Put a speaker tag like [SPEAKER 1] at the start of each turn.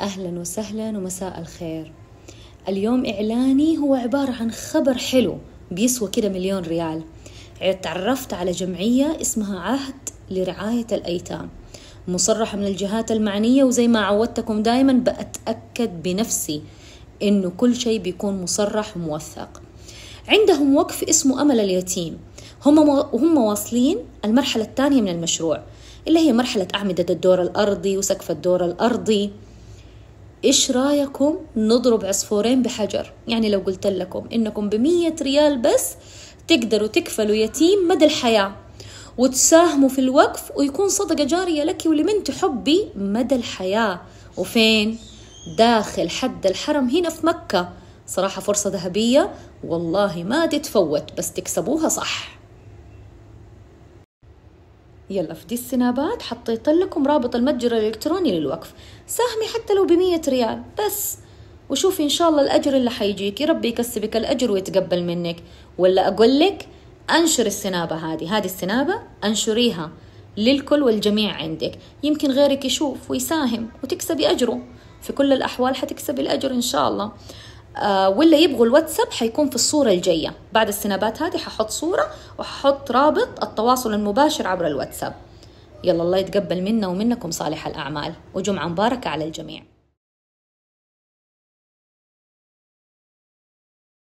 [SPEAKER 1] أهلا وسهلا ومساء الخير. اليوم إعلاني هو عبارة عن خبر حلو بيسوى كده مليون ريال. تعرفت على جمعية اسمها عهد لرعاية الأيتام. مصرحة من الجهات المعنية وزي ما عودتكم دايما بأتأكد بنفسي إنه كل شيء بيكون مصرح وموثق. عندهم وقف اسمه أمل اليتيم. هم وهم واصلين المرحلة الثانية من المشروع اللي هي مرحلة أعمدة الدور الأرضي وسقف الدور الأرضي. إيش رأيكم نضرب عصفورين بحجر؟ يعني لو قلت لكم إنكم بمية ريال بس تقدروا تكفلوا يتيم مدى الحياة وتساهموا في الوقف ويكون صدقة جارية لك ولمن تحبي مدى الحياة. وفين؟ داخل حد الحرم هنا في مكة. صراحة فرصة ذهبية والله ما تتفوت بس تكسبوها صح. يلا في دي السنابات حطيت لكم رابط المتجر الإلكتروني للوقف. ساهمي حتى لو بمية ريال بس. وشوفي إن شاء الله الأجر اللي حيجيك. ربي يكسبك الأجر ويتقبل منك. ولا أقول لك أنشر السنابة هذه. هذه السنابة أنشريها للكل والجميع عندك. يمكن غيرك يشوف ويساهم وتكسبي أجره. في كل الأحوال حتكسبي الأجر إن شاء الله. آه ولا يبغوا الواتساب حيكون في الصورة الجاية. بعد السنابات هذه ححط صورة وححط رابط التواصل المباشر عبر الواتساب. يلا الله يتقبل منا ومنكم صالح الأعمال. وجمعة مباركة على الجميع.